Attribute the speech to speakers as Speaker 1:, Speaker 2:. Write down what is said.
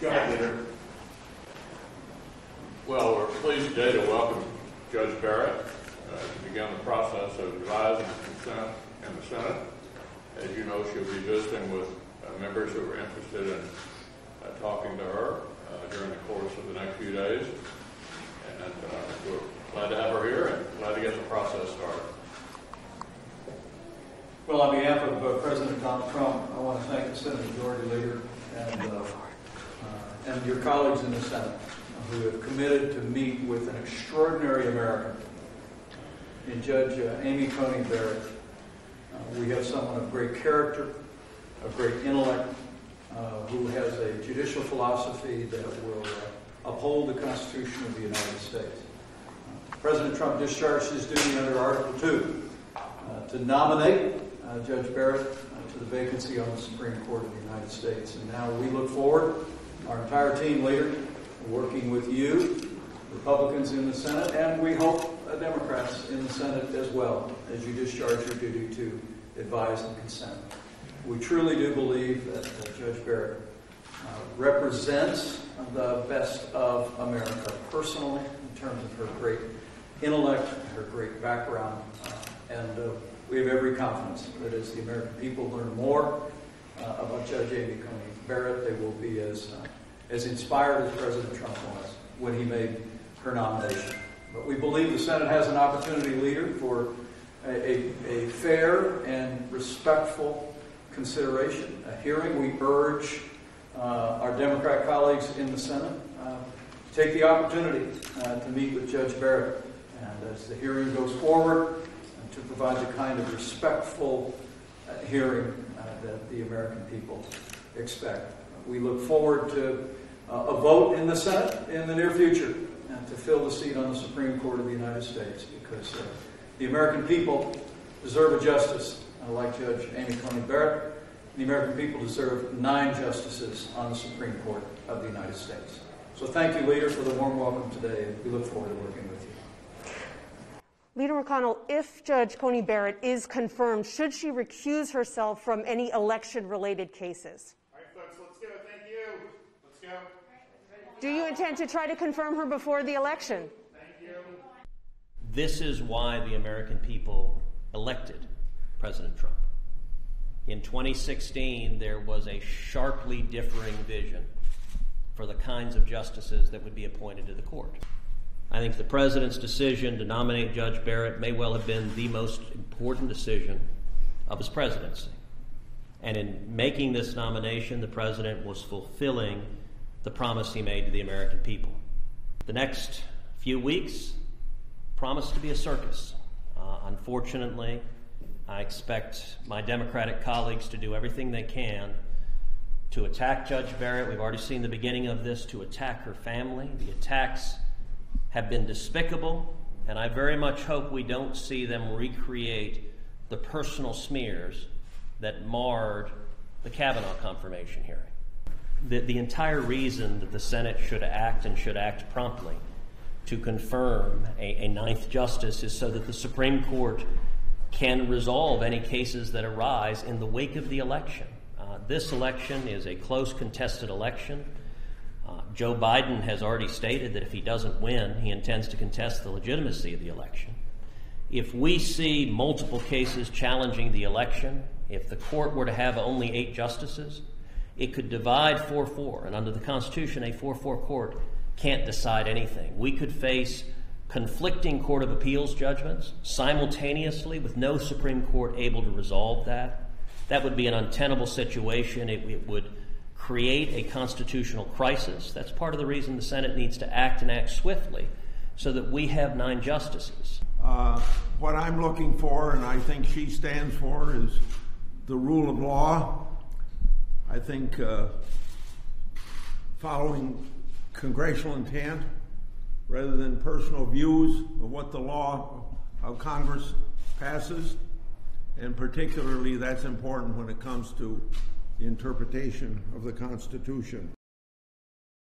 Speaker 1: Go ahead, Leader.
Speaker 2: Well, we're pleased today to welcome Judge Barrett uh, to begin the process of advising the consent in the Senate. As you know, she'll be visiting with uh, members who are interested in uh, talking to her uh, during the course of the next few days. And uh, we're glad to have her here and glad to get the process started.
Speaker 3: Well, on behalf of uh, President Donald Trump, I want to thank the Senate Majority Leader and, uh, and your colleagues in the Senate who have committed to meet with an extraordinary American in Judge uh, Amy Coney Barrett. Uh, we have someone of great character, of great intellect, uh, who has a judicial philosophy that will uh, uphold the Constitution of the United States. President Trump discharged his duty under Article 2 uh, to nominate uh, Judge Barrett uh, to the vacancy on the Supreme Court of the United States. And now we look forward, our entire team leader, working with you, Republicans in the Senate, and we hope uh, Democrats in the Senate as well, as you discharge your duty to advise and consent. We truly do believe that Judge Barrett uh, represents the best of America personally in terms of her great intellect, her great background, uh, and uh, we have every confidence that as the American people learn more uh, about Judge Amy Coney Barrett, they will be as, uh, as inspired as President Trump was when he made her nomination. But we believe the Senate has an opportunity, leader, for a, a, a fair and respectful consideration, a hearing. We urge uh, our Democrat colleagues in the Senate uh, to take the opportunity uh, to meet with Judge Barrett. And as the hearing goes forward, to provide the kind of respectful uh, hearing uh, that the American people expect. We look forward to uh, a vote in the Senate in the near future to fill the seat on the Supreme Court of the United States because uh, the American people deserve a justice like Judge Amy Coney Barrett. The American people deserve nine justices on the Supreme Court of the United States. So thank you, Leader, for the warm welcome today. We look forward to working with you.
Speaker 4: Leader McConnell, if Judge Coney Barrett is confirmed, should she recuse herself from any election related cases?
Speaker 1: All right, folks, let's do it. Thank you. Let's go.
Speaker 4: Do you intend to try to confirm her before the election?
Speaker 1: Thank you.
Speaker 5: This is why the American people elected President Trump. In 2016, there was a sharply differing vision for the kinds of justices that would be appointed to the court. I think the president's decision to nominate Judge Barrett may well have been the most important decision of his presidency. And in making this nomination, the president was fulfilling the promise he made to the American people. The next few weeks promise to be a circus. Uh, unfortunately, I expect my Democratic colleagues to do everything they can to attack Judge Barrett. We've already seen the beginning of this to attack her family. The attacks have been despicable, and I very much hope we don't see them recreate the personal smears that marred the Kavanaugh confirmation hearing. The, the entire reason that the Senate should act and should act promptly to confirm a, a ninth justice is so that the Supreme Court can resolve any cases that arise in the wake of the election. Uh, this election is a close contested election. Uh, Joe Biden has already stated that if he doesn't win, he intends to contest the legitimacy of the election. If we see multiple cases challenging the election, if the court were to have only eight justices, it could divide 4 4. And under the Constitution, a 4 4 court can't decide anything. We could face conflicting Court of Appeals judgments simultaneously with no Supreme Court able to resolve that. That would be an untenable situation. It, it would create a constitutional crisis. That's part of the reason the Senate needs to act and act swiftly so that we have nine justices.
Speaker 6: Uh, what I'm looking for, and I think she stands for, is the rule of law. I think uh, following congressional intent rather than personal views of what the law of Congress passes, and particularly that's important when it comes to the interpretation of the Constitution.